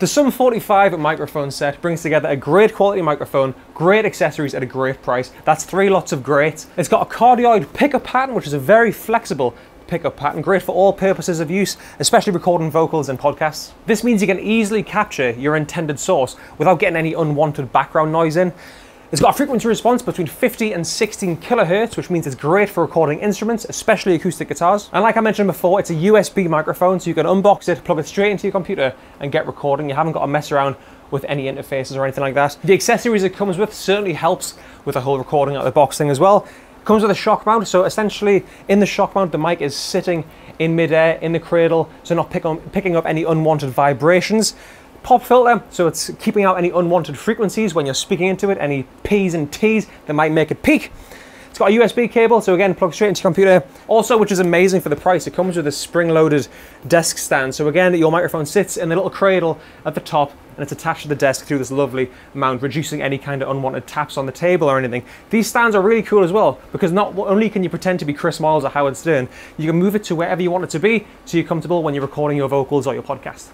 The Sum 45 microphone set brings together a great quality microphone, great accessories at a great price. That's three lots of great. It's got a cardioid pickup pattern, which is a very flexible pickup pattern, great for all purposes of use, especially recording vocals and podcasts. This means you can easily capture your intended source without getting any unwanted background noise in. It's got a frequency response between 50 and 16 kilohertz, which means it's great for recording instruments, especially acoustic guitars. And like I mentioned before, it's a USB microphone, so you can unbox it, plug it straight into your computer, and get recording. You haven't got to mess around with any interfaces or anything like that. The accessories it comes with certainly helps with the whole recording out of the box thing as well. Comes with a shock mount, so essentially in the shock mount, the mic is sitting in midair in the cradle, so not pick on, picking up any unwanted vibrations. Pop filter, so it's keeping out any unwanted frequencies when you're speaking into it, any P's and T's that might make it peak. It's got a USB cable, so again, plug straight into your computer. Also, which is amazing for the price, it comes with a spring-loaded desk stand. So again, your microphone sits in a little cradle at the top, and it's attached to the desk through this lovely mount, reducing any kind of unwanted taps on the table or anything. These stands are really cool as well, because not only can you pretend to be Chris Moyles or Howard Stern, you can move it to wherever you want it to be, so you're comfortable when you're recording your vocals or your podcast.